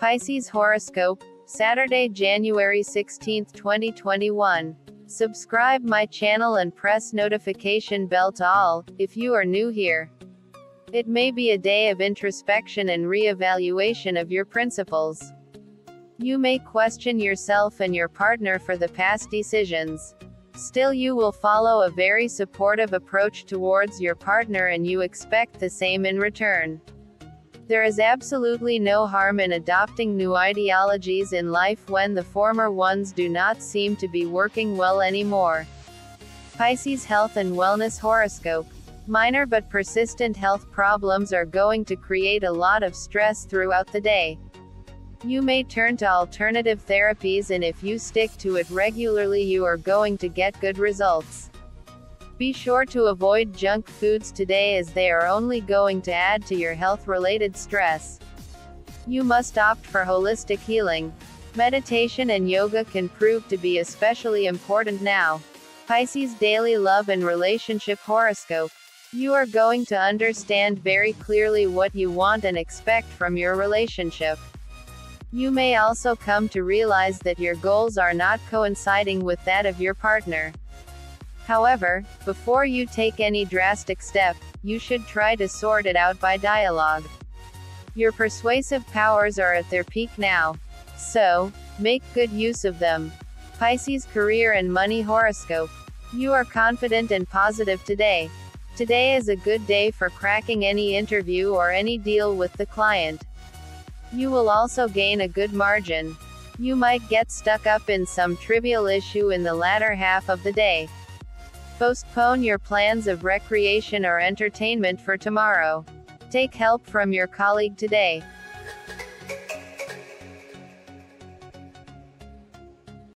Pisces horoscope, Saturday, January 16, 2021. Subscribe my channel and press notification bell to all, if you are new here. It may be a day of introspection and re-evaluation of your principles. You may question yourself and your partner for the past decisions. Still you will follow a very supportive approach towards your partner and you expect the same in return. There is absolutely no harm in adopting new ideologies in life when the former ones do not seem to be working well anymore. Pisces Health and Wellness Horoscope. Minor but persistent health problems are going to create a lot of stress throughout the day. You may turn to alternative therapies and if you stick to it regularly you are going to get good results. Be sure to avoid junk foods today as they are only going to add to your health-related stress. You must opt for holistic healing. Meditation and yoga can prove to be especially important now. Pisces Daily Love and Relationship Horoscope. You are going to understand very clearly what you want and expect from your relationship. You may also come to realize that your goals are not coinciding with that of your partner. However, before you take any drastic step, you should try to sort it out by dialogue. Your persuasive powers are at their peak now. So, make good use of them. Pisces Career and Money Horoscope. You are confident and positive today. Today is a good day for cracking any interview or any deal with the client. You will also gain a good margin. You might get stuck up in some trivial issue in the latter half of the day. Postpone your plans of recreation or entertainment for tomorrow. Take help from your colleague today.